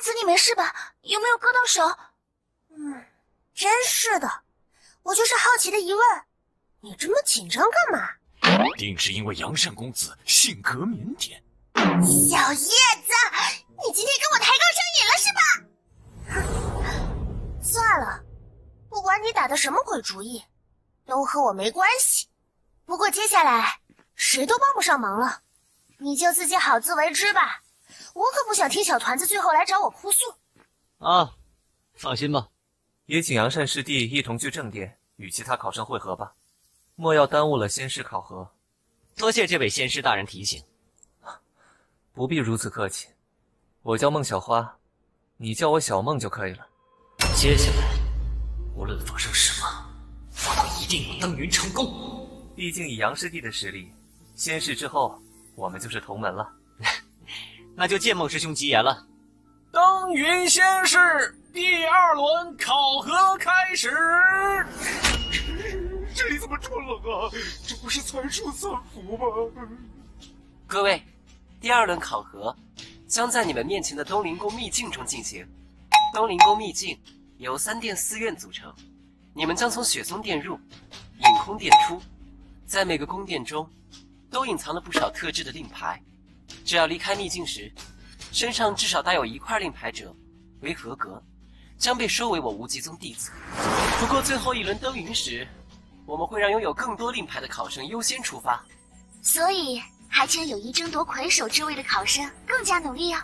公子，你没事吧？有没有割到手？嗯，真是的，我就是好奇的疑问，你这么紧张干嘛？定是因为杨善公子性格腼腆。小叶子，你今天跟我抬杠上瘾了是吧？哼，算了，不管你打的什么鬼主意，都和我没关系。不过接下来谁都帮不上忙了，你就自己好自为之吧。我可不想听小团子最后来找我哭诉。啊，放心吧，也请杨善师弟一同去正殿与其他考生会合吧，莫要耽误了仙师考核。多谢这位仙师大人提醒。不必如此客气，我叫孟小花，你叫我小孟就可以了。接下来，无论发生什么，我都一定要登云成功。毕竟以杨师弟的实力，仙师之后，我们就是同门了。那就借孟师兄吉言了。登云仙试第二轮考核开始。这里怎么这么冷啊？这不是才疏三伏吗？各位。第二轮考核将在你们面前的东陵宫秘境中进行。东陵宫秘境由三殿四院组成，你们将从雪松殿入，隐空殿出，在每个宫殿中都隐藏了不少特制的令牌。只要离开秘境时，身上至少带有一块令牌者为合格，将被收为我无极宗弟子。不过最后一轮登云时，我们会让拥有更多令牌的考生优先出发。所以。还请有意争夺魁首之位的考生更加努力哦！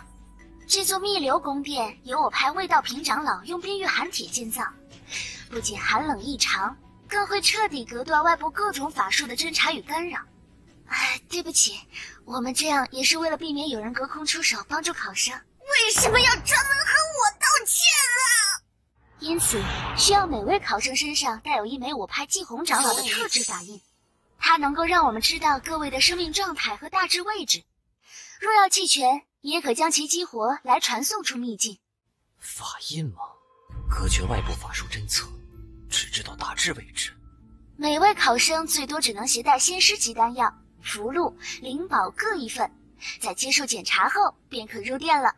这座密流宫殿由我派卫道平长老用冰玉寒铁建造，不仅寒冷异常，更会彻底隔断外部各种法术的侦查与干扰。哎，对不起，我们这样也是为了避免有人隔空出手帮助考生。为什么要专门和我道歉啊？因此，需要每位考生身上带有一枚我派季红长老的特制法印。它能够让我们知道各位的生命状态和大致位置，若要弃权，也可将其激活来传送出秘境。法印吗？隔绝外部法术侦测，只知道大致位置。每位考生最多只能携带仙师级丹药、符箓、灵宝各一份，在接受检查后便可入殿了。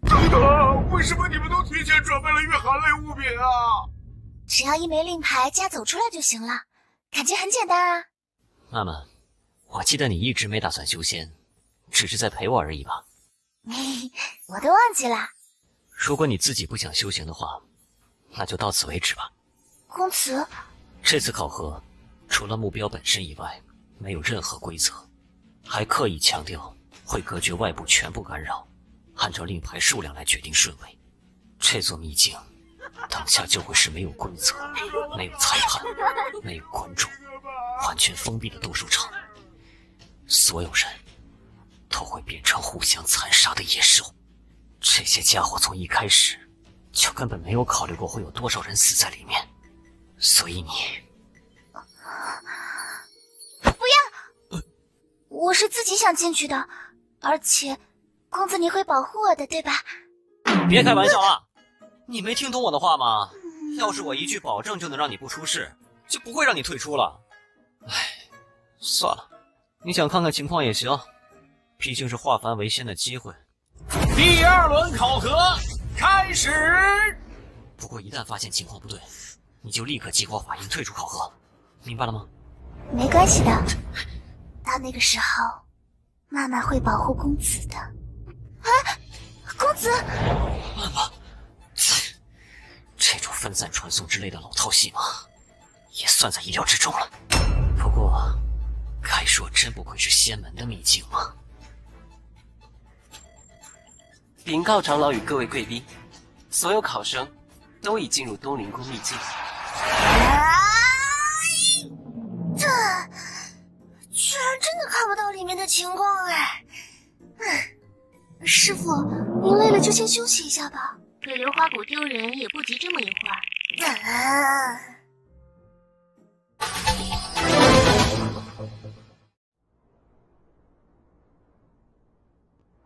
等等？为什么你们都提前准备了御寒类物品啊？只要一枚令牌加走出来就行了，感觉很简单啊。曼曼，我记得你一直没打算修仙，只是在陪我而已吧？我都忘记了。如果你自己不想修行的话，那就到此为止吧。公子，这次考核除了目标本身以外，没有任何规则，还刻意强调会隔绝外部全部干扰，按照令牌数量来决定顺位。这座秘境。等下就会是没有规则、没有裁判、没有观众、完全封闭的斗兽场，所有人都会变成互相残杀的野兽。这些家伙从一开始就根本没有考虑过会有多少人死在里面，所以你我是自己想进去的，而且公子你会保护我的，对吧？别开玩笑了。你没听懂我的话吗？要是我一句保证就能让你不出事，就不会让你退出了。唉，算了，你想看看情况也行，毕竟是化繁为仙的机会。第二轮考核开始。不过一旦发现情况不对，你就立刻激活法印退出考核，明白了吗？没关系的，到那个时候，妈妈会保护公子的。啊，公子，妈妈。这种分散传送之类的老套戏码，也算在意料之中了。不过，该说真不愧是仙门的秘境吗？禀告长老与各位贵宾，所有考生都已进入东陵宫秘境。这居然真的看不到里面的情况哎！师傅，您累了就先休息一下吧。给流花谷丢人也不急这么一会儿。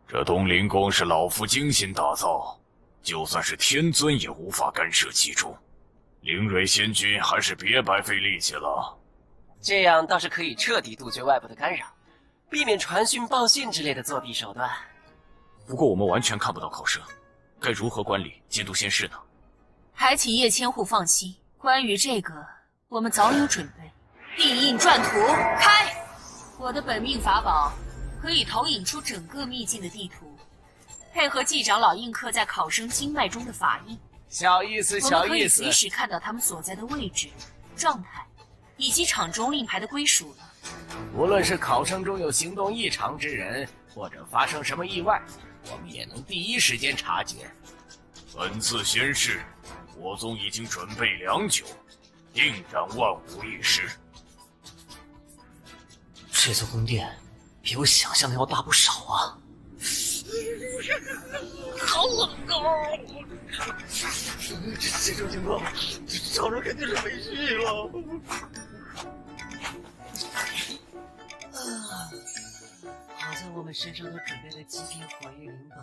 这东陵宫是老夫精心打造，就算是天尊也无法干涉其中。灵蕊仙君还是别白费力气了。这样倒是可以彻底杜绝外部的干扰，避免传讯报信之类的作弊手段。不过我们完全看不到考生，该如何管理监督先试呢？还请叶千户放心，关于这个，我们早有准备。地印转图开，我的本命法宝可以投影出整个秘境的地图，配合季长老印刻在考生经脉中的法印，小意思，小意思可以随。时看到他们所在的位置、状态，以及场中令牌的归属了。无论是考生中有行动异常之人，或者发生什么意外，我们也能第一时间察觉。本次先试，我宗已经准备良久，定然万无一失。这座宫殿比我想象的要大不少啊！好冷啊！这这种情况，早上肯定是没戏了。好在我们身上都准备了极品火翼灵吧。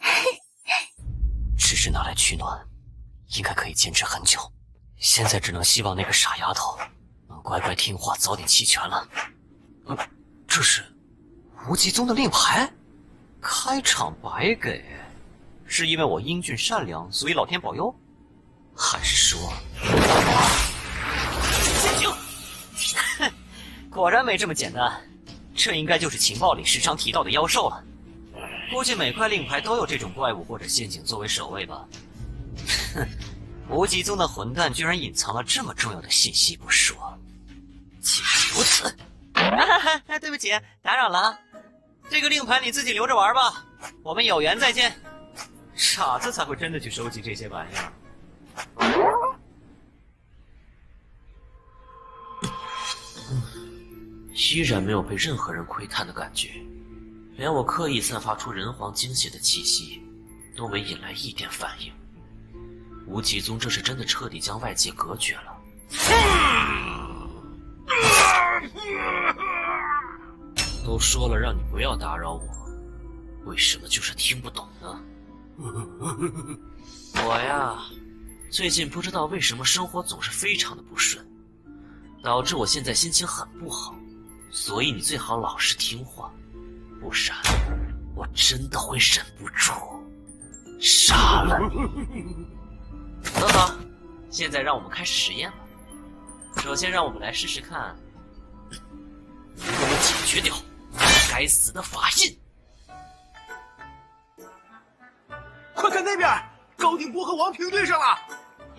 只是拿来取暖，应该可以坚持很久。现在只能希望那个傻丫头能乖乖听话，早点弃权了。嗯，这是无极宗的令牌，开场白给，是因为我英俊善良，所以老天保佑，还是说果然没这么简单，这应该就是情报里时常提到的妖兽了。估计每块令牌都有这种怪物或者陷阱作为守卫吧。哼，无极宗的混蛋居然隐藏了这么重要的信息不说。既然如此，哈 哈对不起，打扰了啊。这个令牌你自己留着玩吧，我们有缘再见。傻子才会真的去收集这些玩意儿。依然没有被任何人窥探的感觉，连我刻意散发出人皇精血的气息，都没引来一点反应。无极宗这是真的彻底将外界隔绝了。都说了让你不要打扰我，为什么就是听不懂呢？我呀，最近不知道为什么生活总是非常的不顺，导致我现在心情很不好。所以你最好老实听话，不然我真的会忍不住杀了你。很好，现在让我们开始实验吧。首先，让我们来试试看，我们解决掉该死的法印。快看那边，高定波和王平对上了。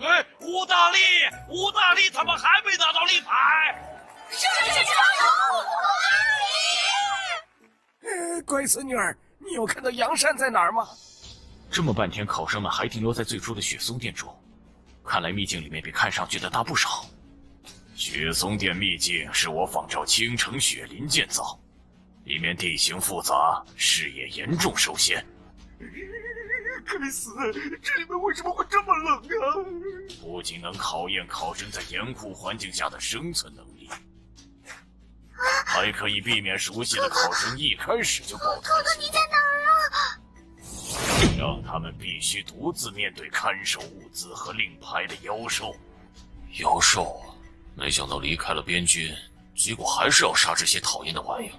哎，吴大力，吴大力他们还没拿到令牌。圣旨交由呃，乖孙女儿，你有看到杨善在哪儿吗？这么半天，考生们还停留在最初的雪松殿中，看来秘境里面比看上去的大不少。雪松殿秘境是我仿照青城雪林建造，里面地形复杂，视野严重受限。该死，这里面为什么会这么冷啊？不仅能考验考生在严酷环境下的生存能力，还可以避免熟悉的考生一开始就抱团哥，你在哪儿啊？让他们必须独自面对看守物资和令牌的妖兽。妖兽，没想到离开了边军，结果还是要杀这些讨厌的玩意儿。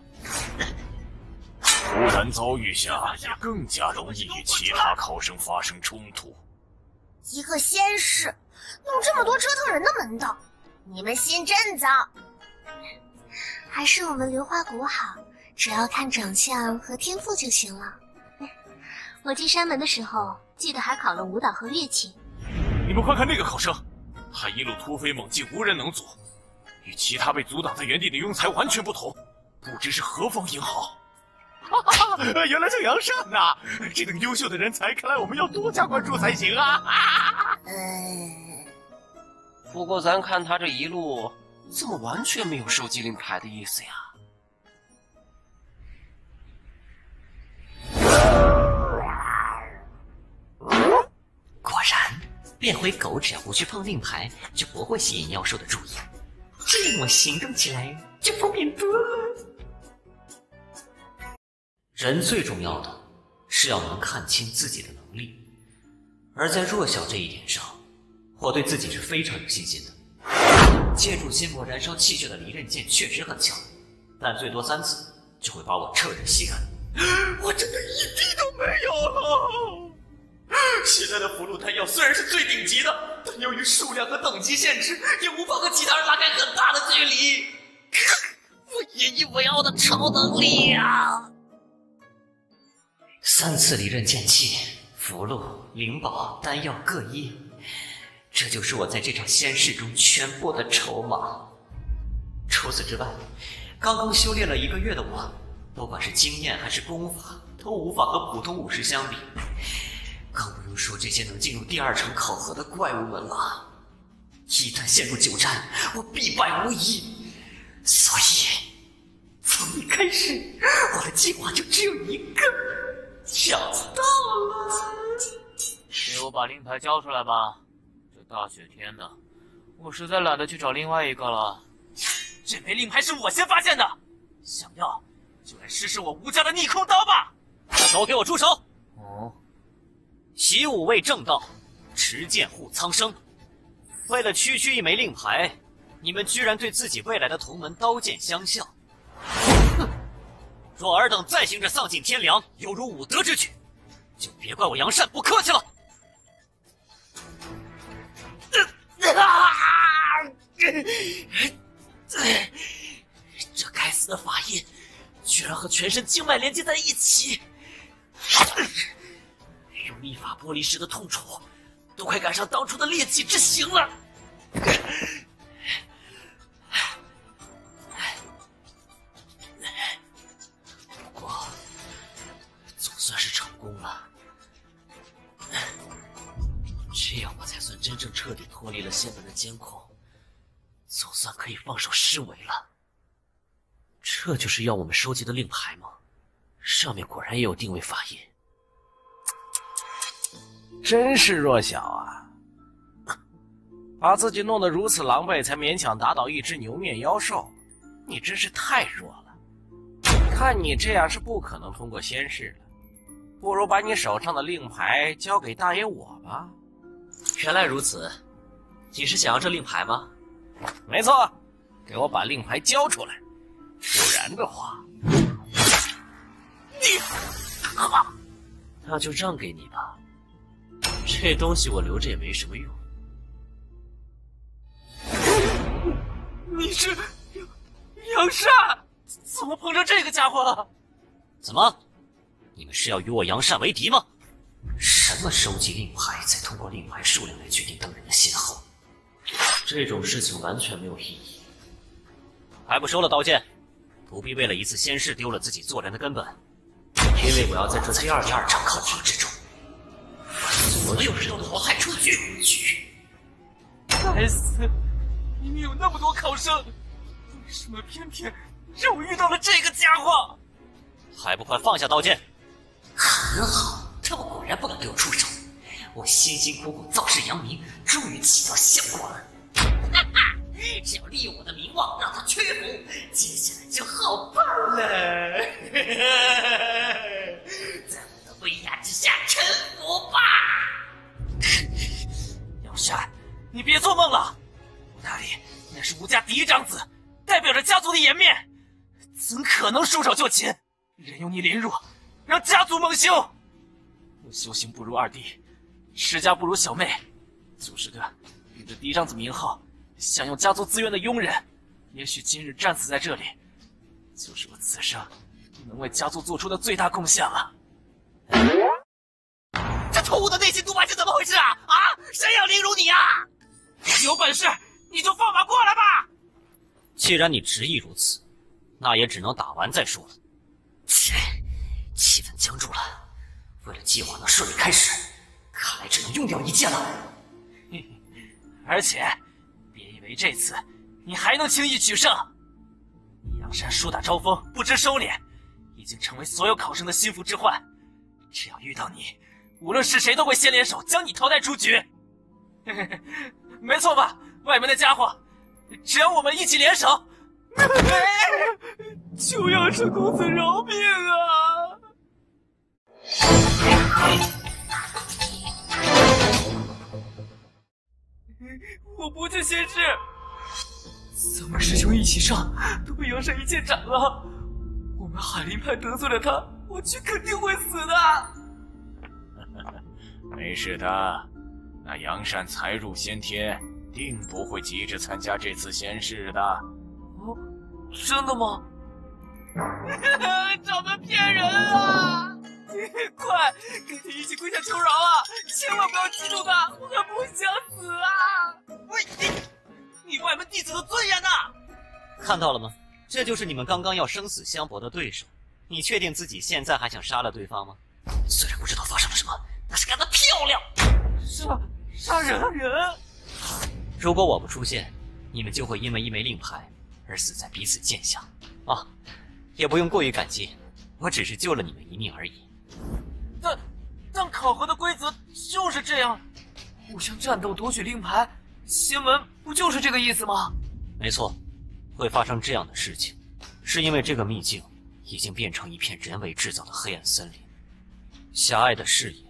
突然遭遇下，也更加容易与其他考生发生冲突。一个仙士，弄这么多折腾人的门道，你们心真脏。还是我们流花谷好，只要看长相和天赋就行了。我进山门的时候，记得还考了舞蹈和乐器。你们快看那个考生，他一路突飞猛进，无人能阻，与其他被阻挡在原地的庸才完全不同，不知是何方英豪。哈哈，原来叫杨善呐！这等优秀的人才，看来我们要多加关注才行啊！嗯，不过咱看他这一路，怎么完全没有收集令牌的意思呀？果然，变回狗只要不去碰令牌，就不会吸引妖兽的注意。这样我行动起来就方便多了。人最重要的是要能看清自己的能力，而在弱小这一点上，我对自己是非常有信心的。借助心魔燃烧气血的离刃剑确实很强，但最多三次就会把我彻底吸干。我真的一滴都没有了。现在的福禄丹药虽然是最顶级的，但由于数量和等级限制，也无法和其他人拉开很大的距离。我引以为傲的超能力啊！三次离刃剑气，符箓、灵宝、丹药各一，这就是我在这场仙事中全部的筹码。除此之外，刚刚修炼了一个月的我，不管是经验还是功法，都无法和普通武士相比。更不用说这些能进入第二层考核的怪物们了。一旦陷入久战，我必败无疑。所以，从一开始，我的计划就只有一个：找到了。给我把令牌交出来吧！这大雪天的，我实在懒得去找另外一个了。这枚令牌是我先发现的，想要就来试试我吴家的逆空刀吧！都给我住手！哦。习武为正道，持剑护苍生。为了区区一枚令牌，你们居然对自己未来的同门刀剑相向。哼！若尔等再行这丧尽天良、有辱武德之举，就别怪我杨善不客气了。这该死的法印，居然和全身经脉连接在一起。用秘法剥离时的痛楚，都快赶上当初的猎奇之刑了。不过，总算是成功了。这样我才算真正彻底脱离了仙门的监控，总算可以放手施为了。这就是要我们收集的令牌吗？上面果然也有定位法印。真是弱小啊！把自己弄得如此狼狈，才勉强打倒一只牛面妖兽，你真是太弱了。看你这样是不可能通过仙试的，不如把你手上的令牌交给大爷我吧。原来如此，你是想要这令牌吗？没错，给我把令牌交出来，不然的话，你，那就让给你吧。这东西我留着也没什么用。你是杨善？怎么碰上这个家伙了？怎么，你们是要与我杨善为敌吗？什么收集令牌，再通过令牌数量来决定等人的先后，这种事情完全没有意义。还不收了刀剑？不必为了一次仙试丢了自己做人的根本。因为我要在这第二场考题之中。把所有人都淘汰出局。该死！明明有那么多考生，为什么偏偏让我遇到了这个家伙？还不快放下刀剑！很好，他们果然不敢对我出手。我辛辛苦苦造势扬名，终于起到效果了。只要利用我的名望让他屈服，接下来就好办了。在我的威压之下臣服吧！杨山，你别做梦了！我那里那是吴家嫡长子，代表着家族的颜面，怎可能束手就擒？任由你凌辱，让家族蒙羞！我修行不如二弟，持家不如小妹，就是个凭着嫡长子名号享用家族资源的庸人。也许今日战死在这里，就是我此生能为家族做出的最大贡献了。这突兀的内心独白是怎么回事啊？啊！谁要凌辱你啊？有本事你就放马过来吧！既然你执意如此，那也只能打完再说了。切，气氛僵住了。为了计划能顺利开始，看来只能用掉一剑了。而且，这次你还能轻易取胜。杨山树大招风，不知收敛，已经成为所有考生的心腹之患。只要遇到你，无论是谁都会先联手将你淘汰出局。没错吧，外面的家伙？只要我们一起联手，就要是公子饶命啊！我不去仙市，三位师兄一起上，都被杨山一剑斩了。我们们海灵派得罪了他，我去肯定会死的。没事的，那杨善才入先天，定不会急着参加这次仙事的。哦，真的吗？找他骗人啊！快，跟他一起跪下求饶啊！千万不要激怒他，我可不想死啊！喂，你，你外门弟子的尊严呢？看到了吗？这就是你们刚刚要生死相搏的对手。你确定自己现在还想杀了对方吗？虽然不知道发生了什么，但是干得漂亮！杀杀人人！如果我不出现，你们就会因为一枚令牌而死在彼此剑下。啊，也不用过于感激，我只是救了你们一命而已。但但考核的规则就是这样，互相战斗夺取令牌，仙门不就是这个意思吗？没错，会发生这样的事情，是因为这个秘境已经变成一片人为制造的黑暗森林，狭隘的视野，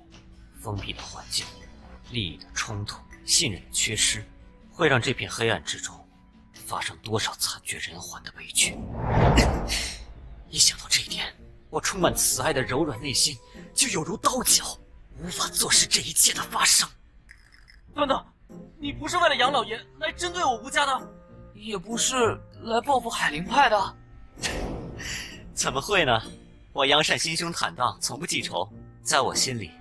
封闭的环境，利益的冲突，信任的缺失，会让这片黑暗之中发生多少惨绝人寰的悲剧。一想到这一点。我充满慈爱的柔软内心，就有如刀绞，无法坐视这一切的发生。等等，你不是为了杨老爷来针对我吴家的，也不是来报复海灵派的。怎么会呢？我杨善心胸坦荡，从不记仇。在我心里，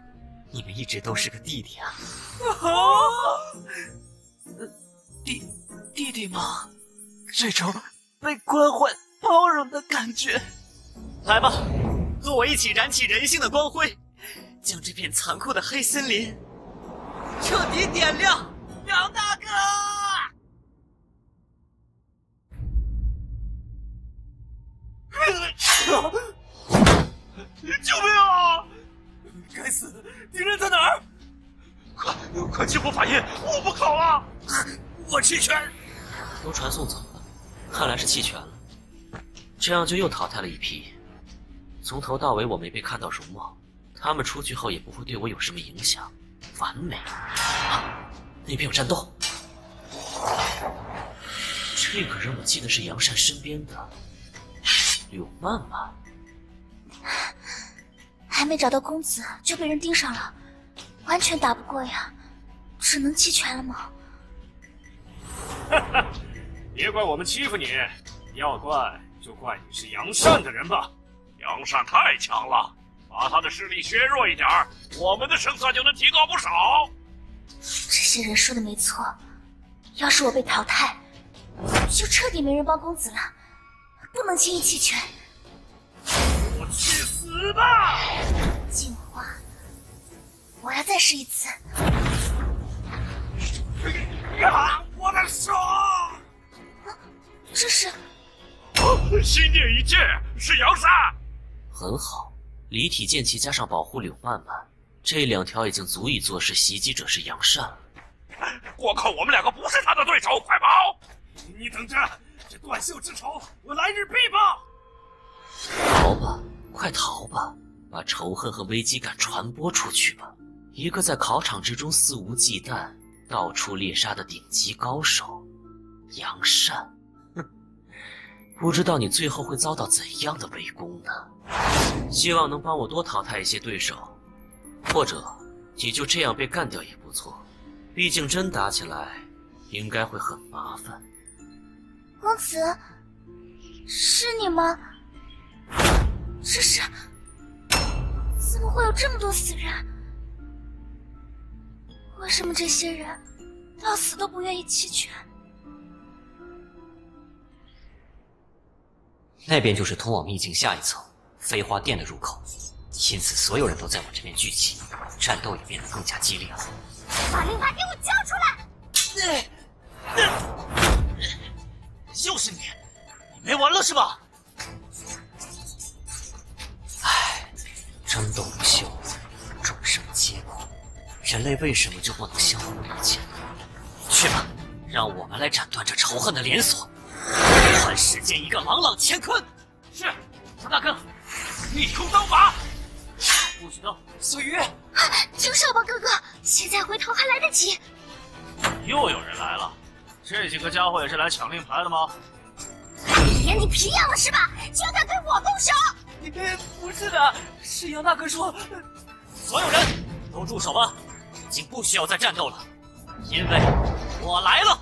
你们一直都是个弟弟啊。弟弟弟吗？这种被关怀包容的感觉。来吧，和我一起燃起人性的光辉，将这片残酷的黑森林彻底点亮。杨大哥，救命啊！该死，敌人在哪儿？快快激活法印，我不考了。我弃权。都传送走了，看来是弃权了。这样就又淘汰了一批。从头到尾我没被看到容貌，他们出去后也不会对我有什么影响，完美。啊，那边有战斗，这个人我记得是杨善身边的柳曼曼，还没找到公子就被人盯上了，完全打不过呀，只能弃权了吗？哈哈，别怪我们欺负你，要怪就怪你是杨善的人吧。杨善太强了，把他的势力削弱一点我们的胜算就能提高不少。这些人说的没错，要是我被淘汰，就彻底没人帮公子了，不能轻易弃权。我去死吧！进化，我要再试一次。啊！我的手！啊这是？心念一剑，是杨善。很好，离体剑气加上保护柳曼曼，这两条已经足以坐实袭击者是杨善了。我靠，我们两个不是他的对手，快跑！你等着，这断袖之仇，我来日必报！逃吧，快逃吧，把仇恨和危机感传播出去吧！一个在考场之中肆无忌惮、到处猎杀的顶级高手，杨善。不知道你最后会遭到怎样的围攻呢？希望能帮我多淘汰一些对手，或者你就这样被干掉也不错。毕竟真打起来，应该会很麻烦。公子，是你吗？这是怎么会有这么多死人？为什么这些人到死都不愿意弃权？那边就是通往秘境下一层飞花殿的入口，因此所有人都在往这边聚集，战斗也变得更加激烈了。把令牌给我交出来！又是你，你没完了是吧？唉，争斗不休，众生皆苦，人类为什么就不能相互理解？去吧，让我们来斩断这仇恨的连锁。还世间一个朗朗乾坤！是，杨大哥，逆空刀法，不许动！小鱼，停手吧，哥哥，现在回头还来得及。又有人来了，这几个家伙也是来抢令牌的吗？眼里皮痒了是吧？就敢对我动手！不是的，是杨大哥说。所有人都住手吧，已经不需要再战斗了，因为我来了。